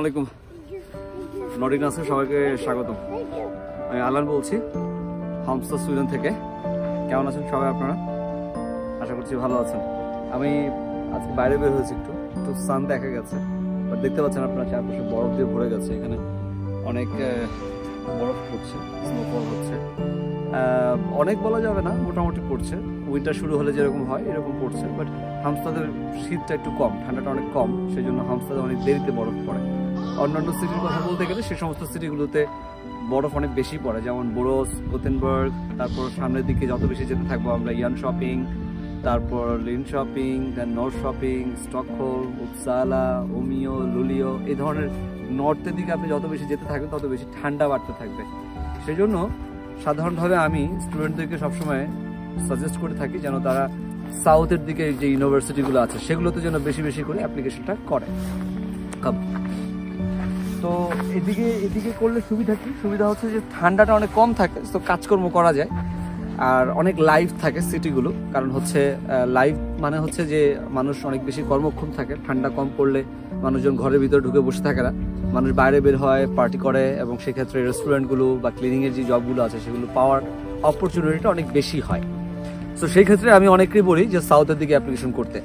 আলাইকুম। নর্ডিক নাসে সবাইকে স্বাগতম। আমি আলান বলছি হামস্টার সুইডেন থেকে। কেমন আছেন সবাই আপনারা? আশা করছি ভালো আছেন। আমি আজকে বাইরে বের হয়েছি একটু। তো সান দেখা গেছে। বাট দেখতে পাচ্ছেন আপনারা, চারপাশে বরফ দিয়ে ভরে গেছে। এখানে অনেক বরফ পড়ছে স্নোফল হচ্ছে। অনেক বলা যাবে না, মোটামুটি পড়ছে। উইন্টার শুরু হলে যেরকম হয়, এরকম পড়ছে। বাট হামস্তাদের শীতটা একটু কম, ঠান্ডাটা অনেক কম। সেই জন্য হামস্তাদে অনেক দেরিতে বরফ পড়ে। অন্যান্য সিটির কথা বলতে গেলে সে সমস্ত সিটিগুলোতে বরফ অনেক বেশি পড়ে। যেমন বোরোস, গোতেনবার্গ, তারপর সামনের দিকে যত বেশি যেতে থাকব আমরা ইয়ান শপিং, তারপর Linkoping then Norrkoping Stockholm Uppsala Umea Lulea এই ধরনের নর্থের দিকে আপনি যত বেশি যেতে থাকবেন, তত বেশি ঠান্ডা বাড়তে থাকবে। সেই জন্য সাধারণভাবে আমি স্টুডেন্টদেরকে সবসময় সাজেস্ট করে থাকি যেন তারা সাউথের দিকে যে ইউনিভার্সিটিগুলো আছে, সেগুলোতে যেন বেশি বেশি করে অ্যাপ্লিকেশনটা করে। তো এদিকে এদিকে করলে সুবিধা কি? সুবিধা হচ্ছে যে ঠান্ডাটা অনেক কম থাকে, তো কাজকর্ম করা যায়। আর অনেক লাইভ থাকে সিটিগুলো কারণ হচ্ছে লাইভ মানে হচ্ছে যে মানুষ অনেক বেশি কর্মক্ষম থাকে। ঠান্ডা কম পড়লে মানুষজন ঘরের ভিতরে ঢুকে বসে থাকে না। মানুষ বাইরে বের হয় পার্টি করে, এবং সেক্ষেত্রে রেস্টুরেন্টগুলো বা ক্লিনিংয়ের যে জবগুলো আছে, সেগুলো পাওয়ার অপরচুনিটিটা অনেক বেশি হয়। তো সেই ক্ষেত্রে আমি অনেকেই বলি যে সাউথের দিকে অ্যাপ্লিকেশন করতে।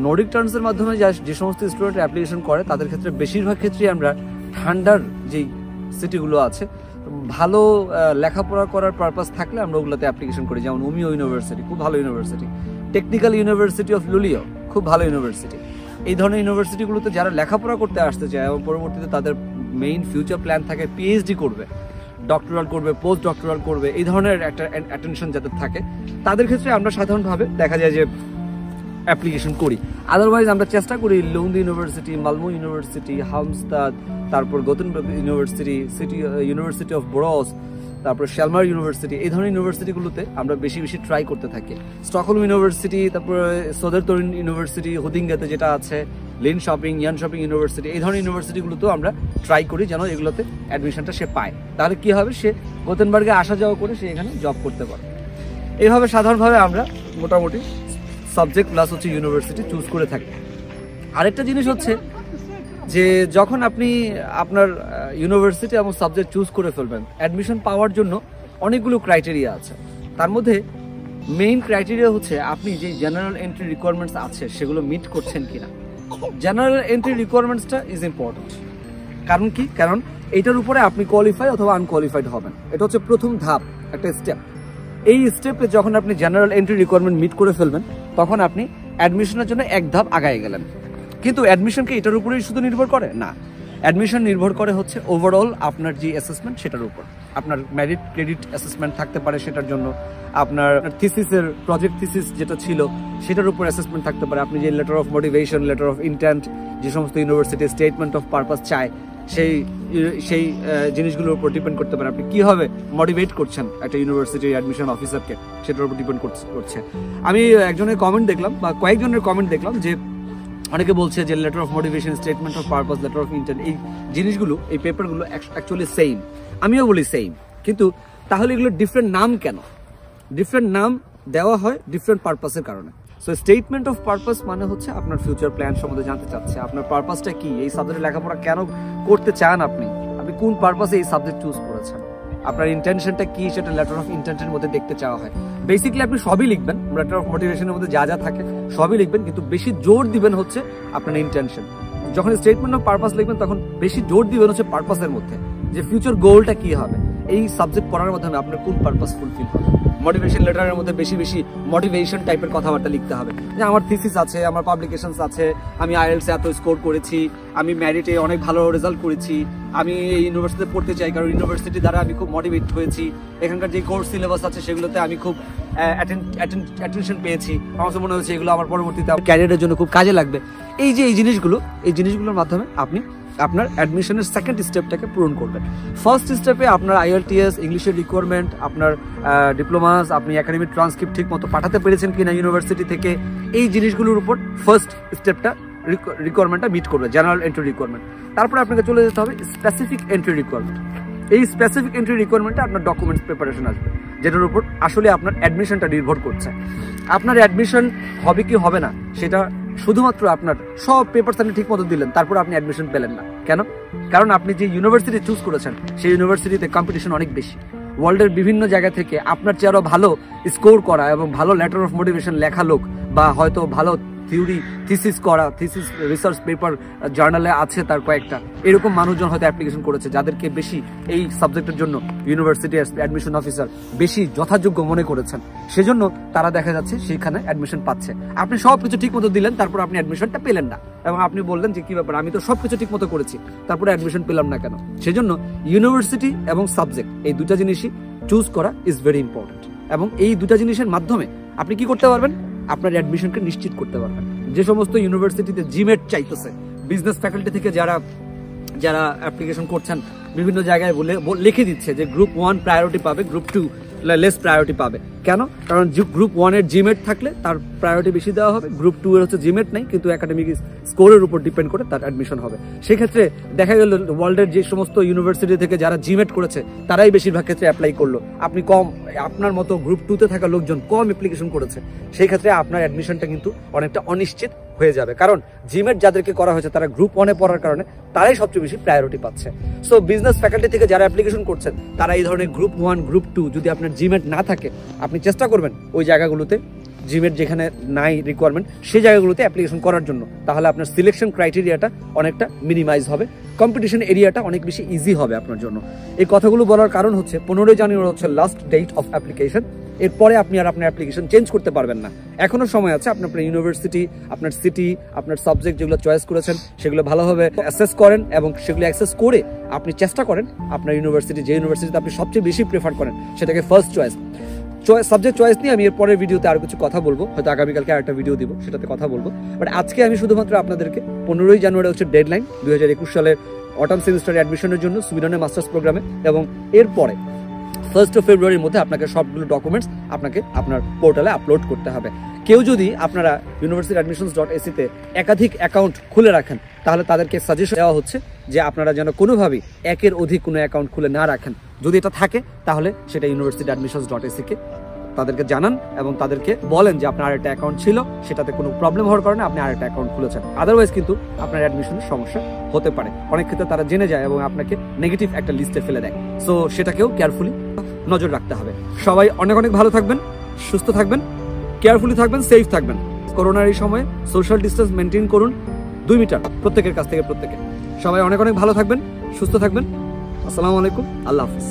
নর্ডিক টার্মসের মাধ্যমে যা- যে সমস্ত স্টুডেন্ট অ্যাপ্লিকেশন করে, তাদের ক্ষেত্রে বেশিরভাগ ক্ষেত্রেই আমরা ঠান্ডার যেই সিটিগুলো আছে, ভালো লেখাপড়া করার পারপাস থাকলে আমরা ওগুলোতে অ্যাপ্লিকেশন করি। যেমন উমিও ইউনিভার্সিটি খুব ভালো university technical university of Lulea খুব ভালো ইউনিভার্সিটি এই ধরনের ইউনিভার্সিটিগুলোতে যারা লেখাপড়া করতে আসতে চায় এবং পরবর্তীতে তাদের মেইন ফিউচার প্ল্যান থাকে পিএইচডি করবে ডক্টরাল করবে পোস্ট ডক্টরাল করবে, এই ধরনের একটা অ্যাটেনশন যাদের থাকে, তাদের ক্ষেত্রে আমরা সাধারণভাবে দেখা যায় যে অ্যাপ্লিকেশন করি। আদারওয়াইজ আমরা চেষ্টা করি Lund university Malmo university Halmstad তারপর Gothenburg university city university of Boras তারপর শ্যালমার ইউনিভার্সিটি এই ধরনের ইউনিভার্সিটিগুলোতে আমরা বেশি বেশি ট্রাই করতে থাকি। স্টকহোম ইউনিভার্সিটি তারপর সোদের তরুণ ইউনিভার্সিটি হুদিঙ্গাতে যেটা আছে Linkoping Jonkoping university এই ধরনের ইউনিভার্সিটিগুলোতেও আমরা ট্রাই করি যেন এগুলোতে অ্যাডমিশনটা সে পায়। তাহলে কি হবে? সে গোতেনবার্গে আসা যাওয়া করে সে এখানে জব করতে পারে এইভাবে সাধারণভাবে আমরা মোটামুটি সাবজেক্ট প্লাস হচ্ছে ইউনিভার্সিটি চুজ করে থাকি। আরেকটা জিনিস হচ্ছে যে যখন আপনি আপনার ইউনিভার্সিটি এবং সাবজেক্ট চুজ করে ফেলবেন অ্যাডমিশন পাওয়ার জন্য অনেকগুলো ক্রাইটেরিয়া আছে। তার মধ্যে মেইন ক্রাইটেরিয়া হচ্ছে আপনি যে জেনারেল এন্ট্রি রিকোয়ারমেন্টস আছে, সেগুলো মিট করছেন কিনা। জেনারেল এন্ট্রি রিকোয়ারমেন্টসটা ইজ ইম্পর্টেন্ট কারণ কি? কারণ এটার উপরে আপনি কোয়ালিফাই অথবা আনকোয়ালিফাইড হবেন। এটা হচ্ছে প্রথম ধাপ, একটা স্টেপ এই স্টেপে যখন আপনি জেনারেল এন্ট্রি রিকোয়ারমেন্ট মিট করে ফেলবেন তখন আপনি অ্যাডমিশনের জন্য এক ধাপ আগায় গেলেন। কিন্তু অ্যাডমিশন কি এটার উপরেই শুধু নির্ভর করে? না। অ্যাডমিশন নির্ভর করে হচ্ছে ওভারঅল আপনার যে অ্যাসেসমেন্ট সেটার উপর। আপনার মেরিট ক্রেডিট অ্যাসেসমেন্ট থাকতে পারে সেটার জন্য। আপনার থিসিসের প্রজেক্ট থিসিস যেটা ছিল, সেটার উপর অ্যাসেসমেন্ট থাকতে পারে। আপনি যে letter of motivation letter of intent যে সমস্ত ইউনিভার্সিটি স্টেটমেন্ট অফ পারপাস চায়, সেই সেই জিনিসগুলোর উপর ডিপেন্ড করতে পারে। আপনি কীভাবে মোটিভেট করছেন একটা ইউনিভার্সিটির অ্যাডমিশন অফিসারকে সেটার উপর ডিপেন্ড করছে আমি একজনের কমেন্ট দেখলাম বা কয়েকজনের কমেন্ট দেখলাম যে অনেকে বলছে যে letter of motivation statement of purpose letter of intent এই জিনিসগুলো, এই পেপারগুলো অ্যাকচুয়ালি সেম আমিও বলি সেম কিন্তু তাহলে এগুলো ডিফারেন্ট নাম কেন? ডিফারেন্ট নাম দেওয়া হয় ডিফারেন্ট পারপাসের কারণে। সো স্টেটমেন্ট অফ পারপাস মানে হচ্ছে আপনার ফিউচার প্ল্যান সম্বন্ধে জানতে চাচ্ছে। আপনার পারপাসটা কি? এই সাবজেক্টে লেখাপড়া কেন করতে চান আপনি? আপনি কোন পারপাসে এই সাবজেক্ট চুজ করেছেন? আপনার ইন্টেনশনটা কি সেটা লেটার অফ ইন্টেনশনের মধ্যে দেখতে চাওয়া হয়। বেসিক্যালি আপনি সবই লিখবেন লেটার অফ মোটিভেশনের মধ্যে যা যা থাকে সবই লিখবেন, কিন্তু বেশি জোর দিবেন হচ্ছে আপনার ইন্টেনশন যখন স্টেটমেন্ট অফ পারপাস লিখবেন, তখন বেশি জোর দিবেন হচ্ছে পারপাসের মধ্যে, যে ফিউচার গোলটা কি হবে। এই সাবজেক্ট পড়ার মাধ্যমে আপনার কোন পারপাস ফুলফিল হবে। মোটিভেশন লেটারের মধ্যে বেশি বেশি মোটিভেশন টাইপের কথাবার্তা লিখতে হবে। যে আমার থিসিস আছে, আমার পাবলিকেশনস আছে, আমি আইএলস এত স্কোর করেছি, আমি ম্যারিটে অনেক ভালো রেজাল্ট করেছি, আমি এই ইউনিভার্সিটিতে পড়তে চাই, কারণ ইউনিভার্সিটি দ্বারা আমি খুব মোটিভেট হয়েছি। এখানকার যে কোর্স সিলেবাস আছে, সেগুলোতে আমি খুব অ্যাটেনশন পেয়েছি। আমার মনে হচ্ছে এগুলো আমার পরবর্তীতে ক্যারিয়ারের জন্য খুব কাজে লাগবে। এই যে, এই জিনিসগুলো, এই জিনিসগুলোর মাধ্যমে আপনি আপনার অ্যাডমিশনের সেকেন্ড স্টেপটাকে পূরণ করবেন। ফার্স্ট স্টেপে আপনার আইএলটিএস ইংলিশের রিকোয়ারমেন্ট আপনার ডিপ্লোমাস আপনি একাডেমিক ট্রান্সক্রিপ্ট ঠিক মতো পাঠাতে পেরেছেন কিনা ইউনিভার্সিটি থেকে, এই জিনিসগুলোর উপর ফার্স্ট স্টেপটা রিকোয়ারমেন্টটা মিট করবে জেনারেল এন্ট্রি রিকোয়ারমেন্ট তারপরে আপনাকে চলে যেতে হবে স্পেসিফিক এন্ট্রি রিকোয়ারমেন্ট এই স্পেসিফিক এন্ট্রি রিকোয়ারমেন্টে আপনার ডকুমেন্টস প্রিপারেশন আসবে, যেটার উপর আসলে আপনার অ্যাডমিশনটা নির্ভর করছে। আপনার অ্যাডমিশন হবে কি হবে না, সেটা শুধুমাত্র আপনার সব পেপার আপনি ঠিক মতো দিলেন, তারপর আপনি অ্যাডমিশন পেলেন না। কেন? কারণ আপনি যে ইউনিভার্সিটি চুজ করেছেন, সেই ইউনিভার্সিটিতে কম্পিটিশন অনেক বেশি। ওয়ার্ল্ডের বিভিন্ন জায়গা থেকে আপনার চেয়ে আরও ভালো স্কোর করা এবং ভালো লেটার অফ মোটিভেশন লেখা লোক বা হয়তো ভালো থিওরি থিসিস করা থিসিস রিসার্চ পেপার জার্নালে আছে তার কয়েকটা। এরকম মানুষজন হয়তো অ্যাপ্লিকেশন করেছে, যাদেরকে বেশি এই সাবজেক্টের জন্য ইউনিভার্সিটি অ্যাডমিশন অফিসার বেশি যথাযোগ্য মনে করেছেন। সেজন্য তারা দেখা যাচ্ছে সেখানে অ্যাডমিশন পাচ্ছে। আপনি সব কিছু ঠিক মতো দিলেন, তারপর আপনি অ্যাডমিশনটা পেলেন না। এবং আপনি বললেন যে, কি ব্যাপার? আমি তো সব কিছু ঠিক মতো করেছি। তারপরে অ্যাডমিশন পেলাম না কেন? সেজন্য ইউনিভার্সিটি এবং সাবজেক্ট এই দুটা জিনিসই চুজ করা ইজ ভেরি ইম্পর্টেন্ট এবং এই দুটা জিনিসের মাধ্যমে আপনি কি করতে পারবেন? আপনার অ্যাডমিশনকে নিশ্চিত করতে পারবেন। যে সমস্ত ইউনিভার্সিটিতে জিমেট চাইতেছে বিজনেস ফ্যাকাল্টি থেকে যারা যারা অ্যাপ্লিকেশন করছেন, বিভিন্ন জায়গায় বলে লিখে দিচ্ছে যে গ্রুপ ওয়ান প্রায়োরিটি পাবে গ্রুপ টু লেস প্রায়োরিটি পাবে। কেন? কারণ গ্রুপ ওয়ানের জিমেট থাকলে তার প্রায়োরিটি বেশি দেওয়া হবে। গ্রুপ টু এর হচ্ছে জিমেট নেই, কিন্তু একাডেমিক স্কোরের উপর ডিপেন্ড করে তার অ্যাডমিশন হবে। সেক্ষেত্রে দেখা গেল ওয়ার্ল্ডের যে সমস্ত ইউনিভার্সিটি থেকে যারা জিমেট করেছে, তারাই বেশিরভাগ ক্ষেত্রে অ্যাপ্লাই করল। আপনি কম আপনার মতো গ্রুপ টুতে থাকা লোকজন কম অ্যাপ্লিকেশন করেছে। সেই ক্ষেত্রে আপনার অ্যাডমিশনটা কিন্তু অনেকটা অনিশ্চিত। হয়ে যাবে। কারণ জিমেট যাদেরকে করা হয়েছে, তারা গ্রুপ ওয়ানে পড়ার কারণে তারাই সবচেয়ে বেশি প্রায়োরিটি পাচ্ছে। সো বিজনেস ফ্যাকাল্টি থেকে যারা অ্যাপ্লিকেশন করছেন, তারা এই ধরনের গ্রুপ ওয়ান গ্রুপ টু যদি আপনার জিমেট না থাকে, আপনি চেষ্টা করবেন ওই জায়গাগুলোতে জিমেট যেখানে নাই রিকোয়ারমেন্ট সেই জায়গাগুলোতে অ্যাপ্লিকেশন করার জন্য। তাহলে আপনার সিলেকশন ক্রাইটেরিয়াটা অনেকটা মিনিমাইজ হবে। কম্পিটিশন এরিয়াটা অনেক বেশি ইজি হবে আপনার জন্য। এই কথাগুলো বলার কারণ হচ্ছে, পনেরোই জানুয়ারি হচ্ছে লাস্ট ডেট অফ অ্যাপ্লিকেশন এরপরে আপনি আর আপনার অ্যাপ্লিকেশন চেঞ্জ করতে পারবেন না। এখনও সময় আছে আপনি আপনার ইউনিভার্সিটি আপনার সিটি আপনার সাবজেক্ট যেগুলো চয়েস করেছেন, সেগুলো ভালোভাবে অ্যাসেস করেন এবং সেগুলো অ্যাক্সেস করে আপনি চেষ্টা করেন, আপনার ইউনিভার্সিটি যে ইউনিভার্সিটিতে আপনি সবচেয়ে বেশি প্রেফার করেন, সেটাকে first choice choice subject choice নিয়ে আমি এর পরের ভিডিওতে আরও কিছু কথা বলব, হয়তো আগামীকালকে আরেকটা ভিডিও দিব, সেটাতে কথা বলব। বাট আজকে আমি শুধুমাত্র আপনাদেরকে পনেরোই জানুয়ারি হচ্ছে ডেডলাইন দুই হাজার একুশ সালের অটাম সেমিস্টার অ্যাডমিশনের জন্য সুইডনের মাস্টার্স প্রোগ্রামে এবং এরপরে ফার্স্ট অফ ফেব্রুয়ারির মধ্যে আপনাকে সবগুলো ডকুমেন্টস আপনাকে আপনার পোর্টালে আপলোড করতে হবে। কেউ যদি আপনারা ইউনিভার্সিটি অ্যাডমিশনস ডট এসিতে একাধিক অ্যাকাউন্ট খুলে রাখেন, তাহলে তাদেরকে সাজেশন দেওয়া হচ্ছে যে আপনারা যেন কোনোভাবেই একের অধিক কোনো অ্যাকাউন্ট খুলে না রাখেন। যদি এটা থাকে, তাহলে সেটা ইউনিভার্সিটি অ্যাডমিশনস ডট এসিকে তাদেরকে জানান এবং তাদেরকে বলেন যে আপনার আরেকটা অ্যাকাউন্ট ছিল, সেটাতে কোনো প্রবলেম হওয়ার কারণে আপনি আরেকটা অ্যাকাউন্ট খুলেছেন। আদারওয়াইজ কিন্তু আপনার অ্যাডমিশনের সমস্যা হতে পারে। অনেক ক্ষেত্রে তারা জেনে যায় এবং আপনাকে নেগেটিভ একটা লিস্টে ফেলে দেয়। সো সেটাকেও কেয়ারফুলি নজর রাখতে হবে। সবাই অনেক অনেক ভালো থাকবেন, সুস্থ থাকবেন কেয়ারফুলি থাকবেন সেফ থাকবেন। করোনার এই সময়ে সোশ্যাল ডিস্টেন্স মেনটেন করুন দুই মিটার, প্রত্যেকের কাছ থেকে প্রত্যেকে। সবাই অনেক অনেক ভালো থাকবেন, সুস্থ থাকবেন। আসসালামু আলাইকুম, আল্লাহ হাফিজ।